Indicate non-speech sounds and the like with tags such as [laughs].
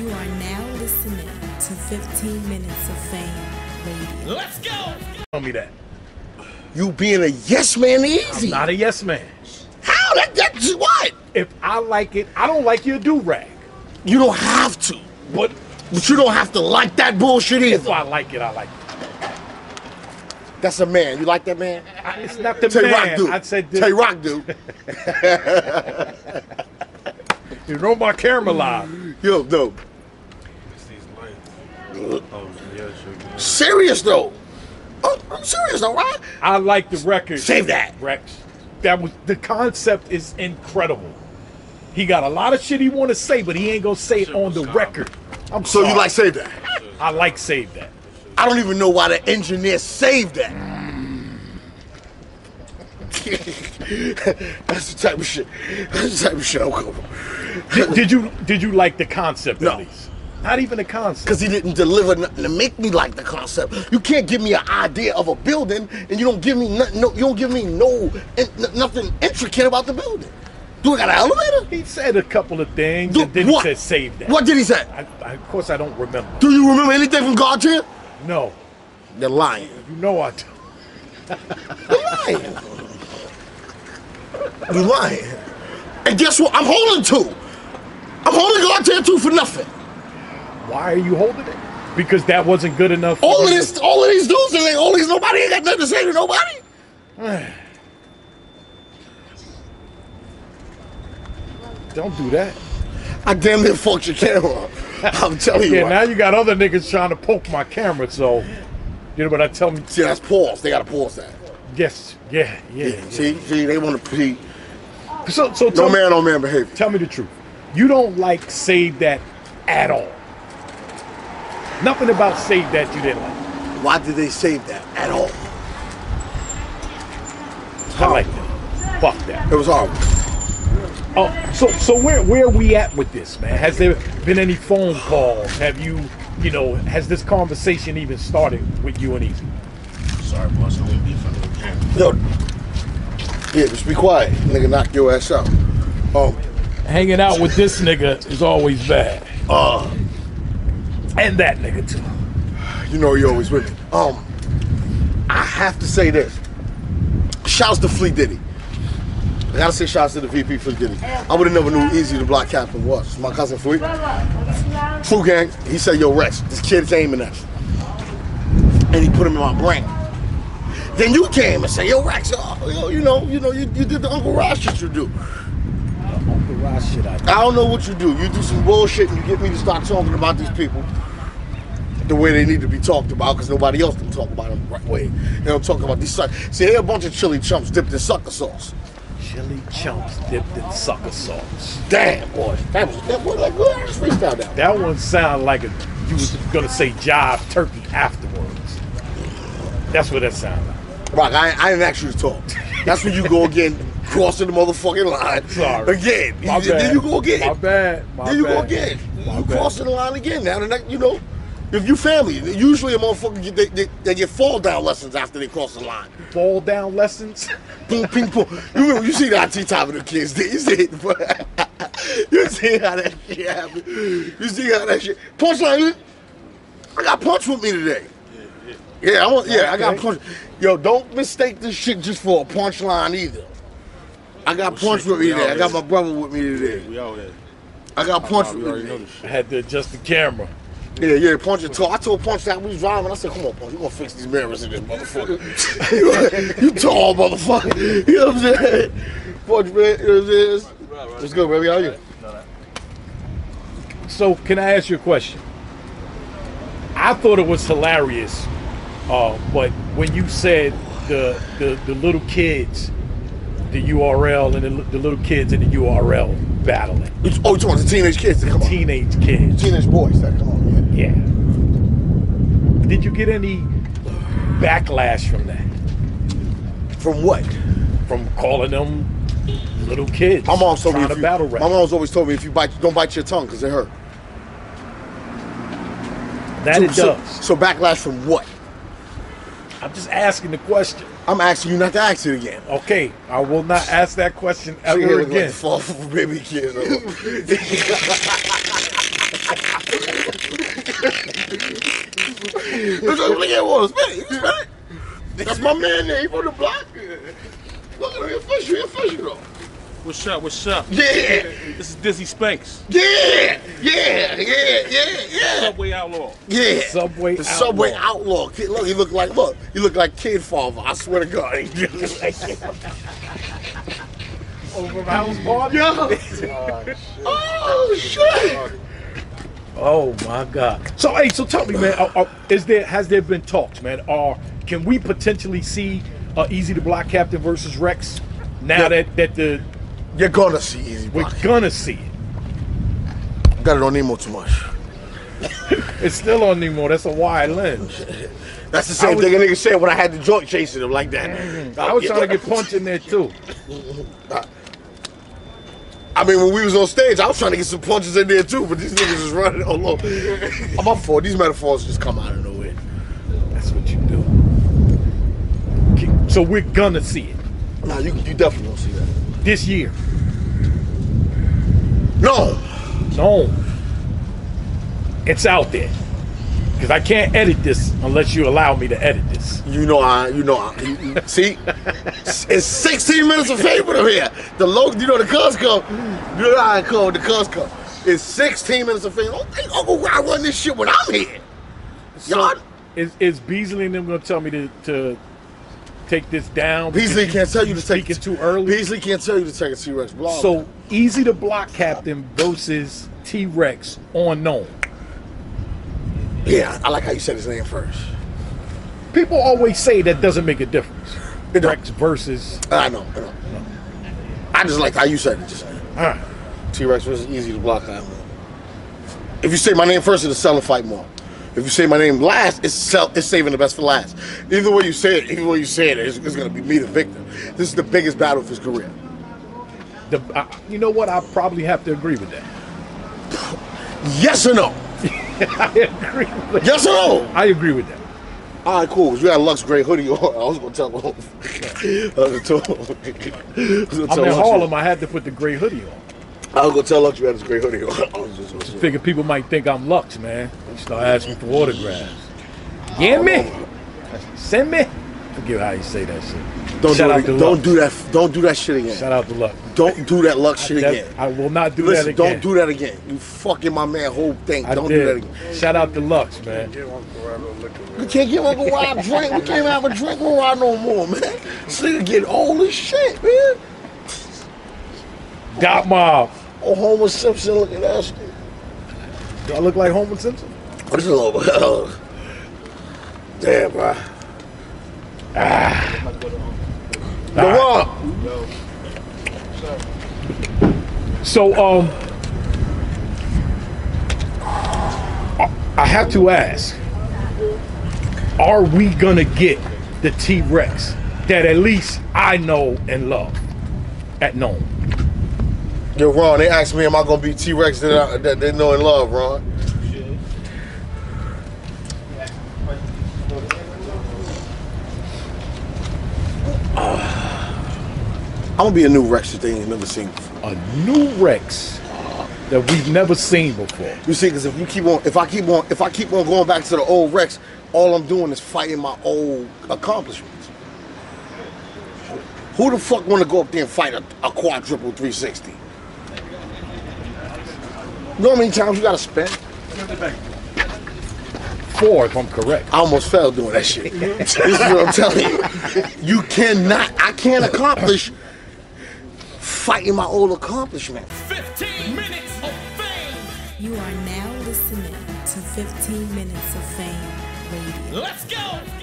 You are now listening to 15 Minutes of Fame Radio. Let's go. Tell me that. You being a yes man easy. I'm not a yes man. How? That, that's what? If I like it, I don't like your do rag. You don't have to. But But you don't have to like that bullshit if either. I like it, I like it. That's a man. You like that man? I, it's not the Tay man. Rock dude. I said Tay this. Rock dude. You know my camera live. Yo, no. Oh, yeah, sure. Serious though. Oh, I'm serious though, right? I like the record. Save that. Rex. That was the concept is incredible. He got a lot of shit he want to say, but he ain't gonna say it on the record. I'm So you like save that? I like save that. I don't even know why the engineer saved that. [laughs] That's the type of shit. That's the type of shit I'm going Did, did you did you like the concept No. at least? Not even the concept. Because he didn't deliver nothing to make me like the concept. You can't give me an idea of a building and you don't give me nothing. No, you don't give me no in, nothing intricate about the building. Do I got an elevator? He said a couple of things, Do- and then what? he said save that. What did he say? I, I, of course, I don't remember. Do you remember anything from God Tier? No, You're lying. you know I do. You're lying. You're lying. And guess what? I'm holding to. I'm holding God Tier 2 for nothing. Why are you holding it? Because that wasn't good enough. for All of this, all of these dudes, and they, all these nobody ain't got nothing to say to nobody. [sighs] Don't do that. I damn near fucked your camera. [laughs] I'm telling you. Yeah, now you got other niggas trying to poke my camera, so you know what I tell me? See, that's pause. They gotta pause that. Yes, yeah, yeah. Yeah. See, see, they want to see So, so no man on man behavior. tell me the truth. You don't like Save That at all. Nothing about Save That you didn't like. Why did they save that at all? I like that. Fuck that. It was horrible. Oh, so so where where are we at with this, man? Has there been any phone calls? Have you, you know, has this conversation even started with you and EZ? Sorry, boss. I won't be in front of the camera. Yo, yeah, just be quiet. Nigga, knock your ass out. Um, Hanging out with this nigga is always bad, uh, and that nigga too. you know you always with me. Um, I have to say this. Shouts to Fleet Diddy. I gotta say shouts to the VP Fleet Diddy. I would have never knew EZ the Block Captain was. My cousin Fleet. True gang, he said, yo, Rex, this kid's aiming at you. And he put him in my brain. Then you came and said, yo, Rex, oh, yo, you know, you know, you, you did the Uncle Ross shit you do. Uncle Ross shit I do. I don't know what you do. You do some bullshit and you get me to start talking about these people the way they need to be talked about because nobody else can talk about them the right way. They don't talk about these suck. See, they're a bunch of chili chumps dipped in sucker sauce. Chili chumps dipped in sucker sauce. Damn, boy. That was that was like good ass freestyle down. That one sound like a, you was gonna say jive turkey afterwards. That's what that sounded like. Rock, I, I didn't ask you to talk. That's when you go again, crossing the motherfucking line. Sorry. Again. My You- Then bad. you go again. My bad. My Then you go bad. again. My you bad. crossing the line again. Now, the next, you know, if you family, usually a motherfucker get they, they, they get fall down lessons after they cross the line. Fall down lessons. Ping, ping, pong. You you see that IT time of the kids, did you see it? [laughs] you see how that shit happened. You see how that shit. Punchline, I got punch with me today. Yeah, I want, yeah, I got Okay. punch. Yo, don't mistake this shit just for a punchline either. I got punch shit, with me today. I got my brother with me today. We out here. I got punch we with me know today. this I had to adjust the camera. Yeah, yeah, punch and talk. I told Punch that we was driving. I said, come on, Punch, you gonna fix these mirrors in this motherfucker. [laughs] you tall motherfucker. [laughs] You know what I'm saying? Punch, man, you know what I'm saying? Let's go, baby. How are you? So, can I ask you a question? I thought it was hilarious, uh, but when you said the, the the little kids, the URL and the, the little kids in the URL battling, Oh, you talking the teenage kids that come on? teenage kids, Teenage boys that come on, yeah. Yeah. Did you get any backlash from that? From what? From calling them little kids? My mom told me if you, battle my mom's always told me if you bite, don't bite your tongue because it hurt. that so, it does. So, backlash from what? I'm just asking the question. I'm asking you not to ask it again. Okay, I will not ask that question ever like again. the fall for baby kid. [laughs] Look at one, spin it, you spin it. That's my man there, he from the block. Look at him, he official, he official though. What's up? What's up? Yeah, This is Dizzy Spanks, yeah, yeah, yeah, yeah, yeah. Subway Outlaw. Yeah. Subway The Subway Outlaw. Outlaw. Kid, look, he look like look. He look like Kid Father. I swear to God. He just like Over House Party? Yo. Oh shit. Oh Oh, my God! So hey, so tell me, man, are, are- is there has there been talks, man? Or can we potentially see uh, EZ to Block Captain versus Rex now Yeah. that that the You're gonna see EZ we're gonna see it? Got it on Nemo too much. [laughs] It's still on Nemo. That's a wide lens. That's the same was- thing a nigga said when I had the joint chasing him like that. I was trying to get punched in there too. I mean, when we was on stage, I was trying to get some punches in there too, but these niggas is running all over. I'm up for it. These metaphors just come out of nowhere. That's what you do. So we're gonna see it Nah, you, you definitely don't see that. this year. No. No, it's out there because I can't edit this unless you allow me to edit this. You know I, you know I, you- see, it's 16 minutes of fame him here. The low, you know the Costco, you know how I call it, the Costco. It's 16 minutes of fame. Don't think oh, Uncle Rod run this shit when I'm here. Y'all, is, is Beasley and them gonna tell me to, to take this down? Beasley can't tell you you to take it too early. Beasley can't tell you to take a T-Rex block. So EZ to block captain versus T Rex on known. yeah, I like how you said his name first. People always say that doesn't make a difference. Don't. Rex versus I know, I know. I just like how you said it. Just uh, T-Rex was easy to block out. If you say my name first, it'll sell a fight more. If you say my name last, it's sell, it's saving the best for last. Either way you say it, either way you say it, it's, it's gonna be me the victim. This is the biggest battle of his career. the. Uh, you know what? I probably have to agree with that. Yes or no? [laughs] I agree. With Yes or no? I agree with that. All right, cool. 'cause You got a Lux gray hoodie on. [laughs] I was gonna tell him. [laughs] I was gonna tell him. [laughs] I was gonna I'm tell in Harlem. I had to put the gray hoodie on. I was gonna tell Lux you had this gray hoodie on. I was just gonna say- Figure people might think I'm Lux, man. They start asking for autographs. Get me? Send me? Forget how you say that shit. Don't Shout do out it, to Don't Lux. do that. Don't do that shit again. Shout out to Luck. Don't do that Luck shit That- again. I will not do Listen, that again. don't do that again. You fucking my man whole thing. I don't did. do that again. Shout out to Lux, man. We can't give Uncle Rob a drink. We can't have a drink with Rob no more, man. This nigga getting old as shit, man. Got Mob. Oh, Homer Simpson, look at that shit. Do I look like Homer Simpson? Oh, what is a little bit? [laughs] Damn, bro. Ah. The Rob. So, um, I have to ask: Are we gonna get the T Rex that at least I know and love at Nome? You're wrong. they asked me, am I gonna be T Rex that, I- that they know and love, Ron? I'm gonna be a new Rex that they ain't never seen before. A new Rex that we've never seen before. You see, because if you keep on, if I keep on, if I keep on going back to the old Rex, all I'm doing is fighting my old accomplishments. Who the fuck want to go up there and fight a, a quadruple 360? You know how many times you gotta spend? Four, if I'm correct. I almost fell doing that shit. this is what I'm telling you. You cannot, I can't accomplish fighting my old accomplishments. 15 minutes of fame. You are now listening to 15 Minutes of Fame Radio. Let's go.